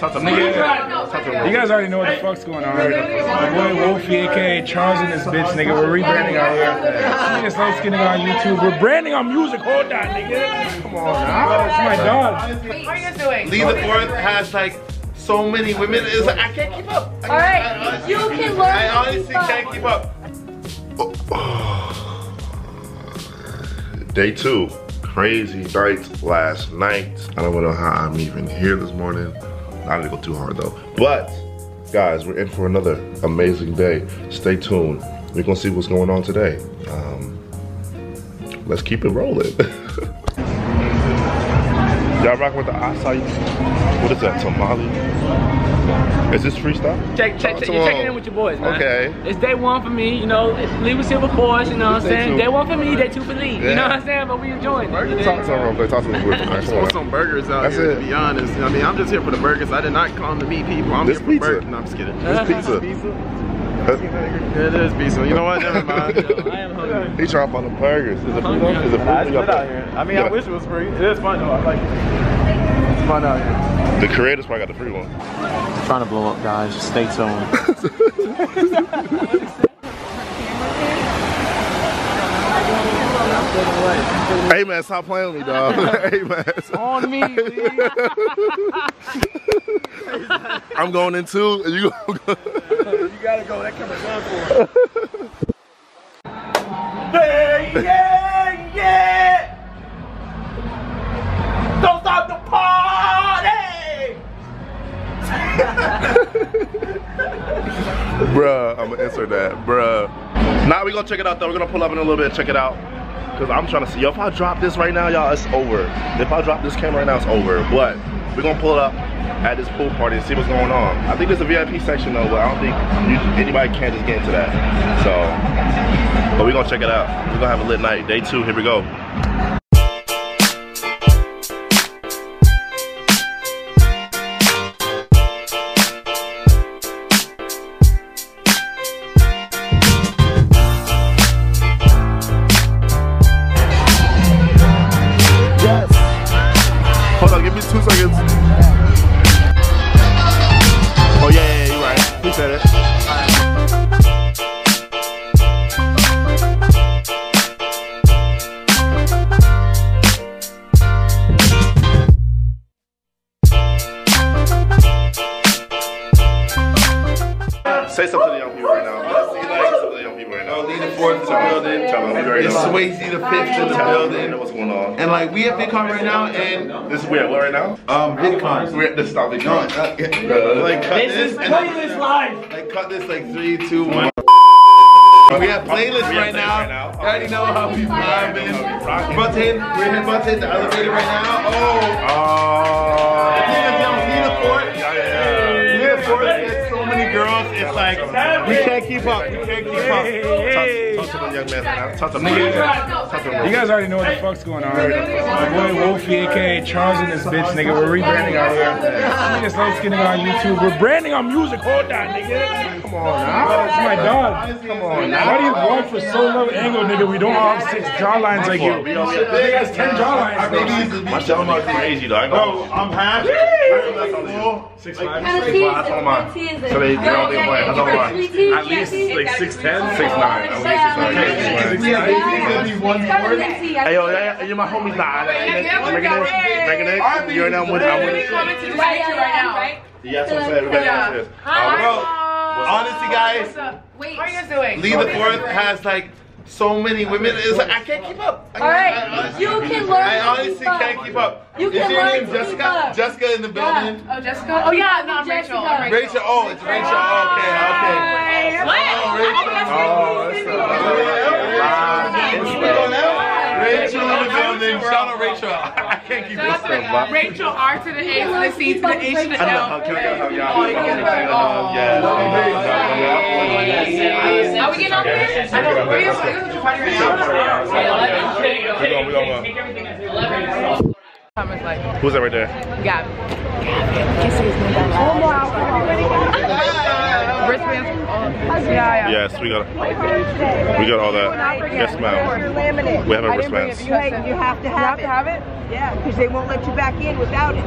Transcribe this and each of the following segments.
Talk to Nigga, Talk to you guys already know what the fuck's going on. My boy Wolfie, aka Charles and this bitch, nigga. We're rebranding out here. Nigga, slow skinning on YouTube. We're branding our music. Hold on, nigga. Come on now. It's my dog. How are you doing? Lee the Fourth has like so many women. It's like, I can't keep up. I, All right, I honestly- you can learn I honestly can't keep up. Day two, crazy night last night. I don't know how I'm even here this morning. Not gonna go too hard though. But guys, we're in for another amazing day. Stay tuned. We're gonna see what's going on today. Um, let's keep it rolling. Y'all rocking with the acai? What is that, tamale? Is this freestyle? Check, check, oh, check, you're checking in with your boys, man. Okay. It's day one for me, you know. It's Lee was here before us, you know what I'm saying? two. Day one for me, day two for Lee. You know what I'm saying? But we enjoying it. Talk to him real quick. Talk to him real quick, man. Come want some burgers out That's here, it. to be honest. I mean, I'm just here for the burgers. I did not come to meet people. I'm This here for pizza. burgers. No, I'm just kidding. This pizza. Yeah, it is pizza. You know what? Never mind. I am hungry. He trying to find the burgers. Is it free? Is it free? I You just got out the- here. I mean, you I wish it was free. It is fun though. I like it. It's fun out. The creators probably got the free one. trying to blow up, guys. Just stay tuned. Hey man, stop playing with me, dog. hey man. On me. I'm going in too. and You go. You gotta go. That camera done for. yeah, Insert that. Bruh. Now we gonna check it out though. We're gonna pull up in a little bit check it out. Cause I'm trying to see. Yo, if I drop this right now, y'all, it's over. If I drop this camera right now, it's over. But we're gonna pull it up at this pool party and see what's going on. I think there's a VIP section though, but I don't think you, anybody can just get into that. So, but we're gonna check it out. We're gonna have a lit night. Day two, here we go. Right. Building. Tell them we already It's know. Swaze the fifth in the Tell them we building. what's going on. And like we at VidCon right now and This is where we're right now? um VidCon. We're at the stop. No, uh, like cut this, and Playlist live. like cut this like three, two, one. We have playlists right playlist now. right now. You already know how we vibing. Button, we're here button, the elevator right now. Oh, Oh. Like we can't keep up. We can't keep up. Talk, talk to the young man. Talk to the Nigga, Talk You guys already know what the fuck's going on. My boy Wolfie, aka Charles and this bitch, nigga. We're rebranding out here. Nigga, slow skinning on YouTube. We're branding on music. Hold on, nigga. Come on now. It's my dog. Come on now. Why do you walk for so low angle, nigga? We don't all have six jawlines like you. We all Nigga has ten jawlines. bro. My shit is crazy though. I Bro. I'm half. Six five. Kind of Six five. That's all mine. it. Tease it. So they, they don't think. That's all mine. At least like six ten, six nine. At least six nine. Yeah, it's gonna be one more. Hey yo, you're my homies now. Megan X, Megan X, you're in that with. I'm with. Coming to the stage right now. Yeah, I'm saying. Everybody else is. Honestly, guys, Wait, how are you guys doing? Lee the Fourth has like so many women. It's like I can't keep up. I, All right, I honestly- you can learn I to honestly keep can't keep up. You Is can your learn name to Jessica? keep up. Jessica in the building. Oh, Jessica? Oh, yeah, no, I'm Rachel. I'm Rachel. Rachel. Oh, it's Rachel. Okay, okay. What? Oh, Rachel in. Shout out Rachel. I can't keep this stuff. Rachel, R to the A to the C to the H to the L. Can I get a hug, y'all? Oh, you can get a hug. Yeah. Are we getting on here? I know. Where are you? Where is your party right now? We gonna, we gonna, Comments like, Who's that right there? Gabby. Wristbands? Oh, yeah, yeah. Yes, we got. We got all that. Yes, ma'am. We have a wristbands. You have to have it. Yeah, because they won't let you back in without it.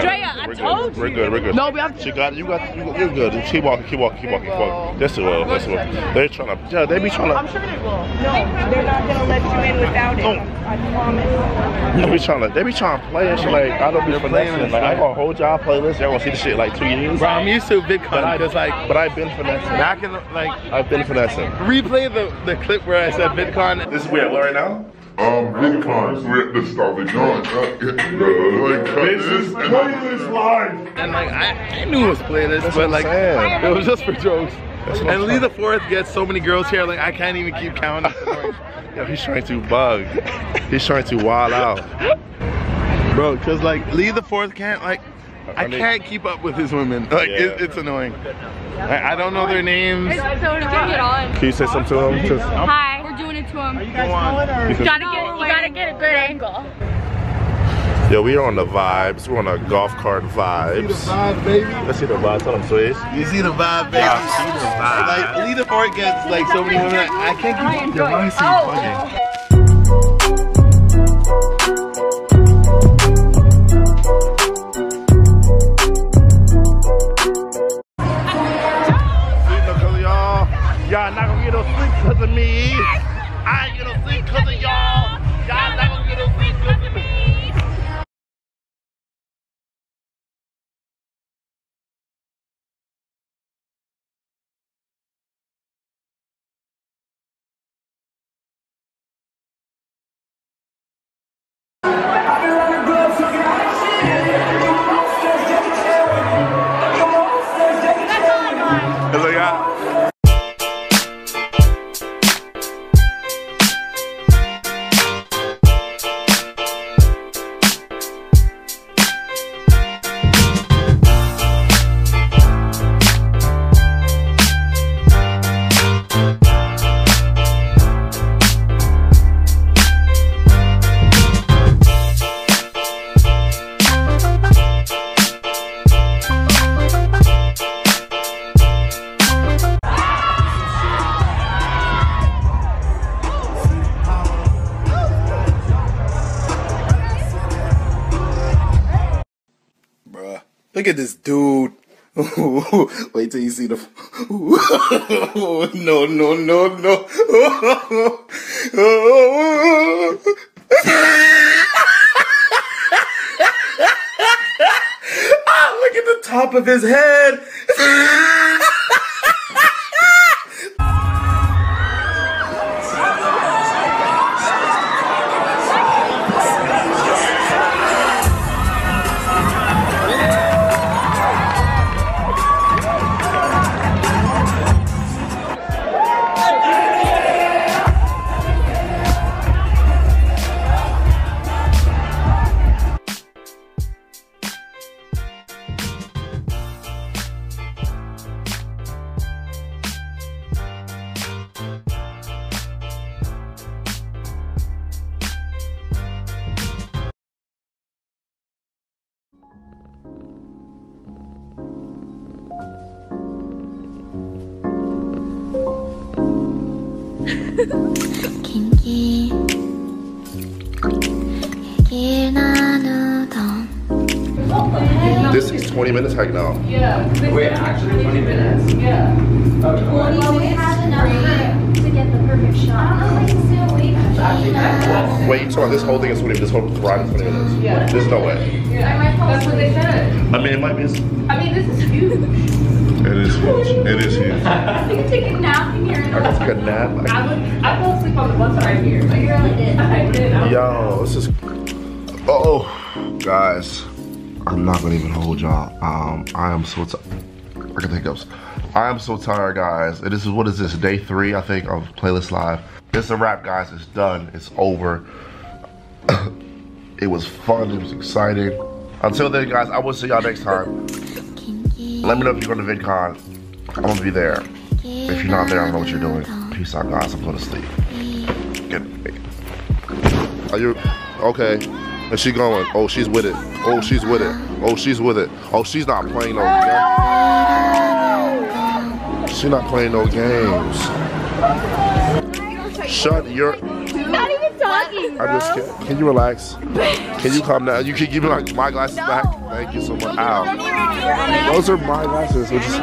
Drea, I We're told good. We're good. We're good. No, we have She got it. You got. You, you're good. Keep walking. Keep walking. Keep walking. Keep walking. That's the well. That's the well. They're trying to. Yeah, they be trying to. I'm sure they will. No, they're not gonna let you in without it. I promise. They be trying to. They be trying to play and shit. Like I don't be playing finessing. it. Like I got a whole job playlist. Y'all gonna see the shit like two years. Bro, I'm used to But VidCon I because like But I've been finessing. back in the, like I've been finessing. replay the the clip where I said VidCon. This is weird. What right now? Um, VidCon, we're at the start of the gun. Uh, like, cut this and then- live. And like I, I knew it was playlist, That's but like I'm it was just for jokes. That's And Lee the. Fourth gets so many girls here, like I can't even keep counting. Yo, he's trying to bug. He's trying to wild out. Bro, cause like Lee the Fourth can't like I I can't keep up with his women. Like it, it's annoying. I, I don't know their names. So doing. Can you say something to him? Hi. We're doing it to him. Go on. Gotta get, you gotta get a good angle. Yo, we are on the vibes. We're on a golf cart vibes. Vibe, baby. Let's see the vibes. Tell them, Swaze. You see the vibe, baby. I see the vibe. Like Lee the Fourth gets like so many women. I, I can't keep up. Your mind seems Oh. bugging. Cause y'all. Y'all not gonna get no sleep cause of me. Look at this dude. Wait till you see the. no, no, no, no. ah, look at the top of his head. 긴기 얘기 나누던 This is 20 minutes hanging out. we had enough time to get the perfect shot. I don't know if I can stay awake. Wait, you talking about this whole thing is 20 This whole ride is 20 minutes? Yeah. There's no way. That's what they said. I mean, it might be. I mean, this is huge. It is huge. It is huge. I think take a nap in here. I can take a nap. I I would, I fell asleep on the bus ride here. You really did. I did. I Yo, this is. Oh, guys, I'm not gonna even hold y'all. Um, I am so tired. I can take ups. I am so tired, guys. And This is what is this? Day three, I think, of Playlist Live. It's a wrap, guys. It's done. It's over. it was fun. It was exciting. Until then, guys, I will see y'all next time. Let me know if you're going to VidCon. I'm gonna be there. If you're not there, I don't know what you're doing. Peace out, guys. I'm going to sleep. Good. Are you okay? Is she going? Oh, she's with it. Oh, she's with it. Oh, she's with it. Oh, she's not playing no games. She's not playing no games. Shut your. Not even talking. looking, bro. I'm just kidding. Can you relax? Can you calm down? You can give me like my glasses back. Thank you so much. Ow. Those are my glasses. We're just,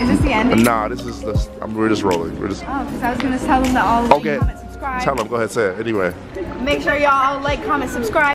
Is this the ending? nah, this is the. I'm, we're just rolling. We're just. Oh, because I was gonna tell them to all like, Okay. comment, subscribe. Tell them. Go ahead. Say it. Anyway. Make sure y'all like, comment, subscribe.